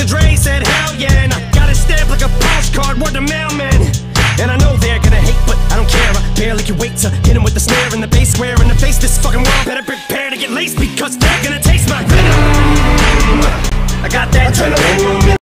Dr. Dre said hell yeah, and I got it stamp like a postcard, word to mailman. And I know they're gonna hate, but I don't care. I barely can wait to hit him with the snare and the bass square in the face. This fucking world better prepare to get laced because they're gonna taste my venom. I got that adrenaline.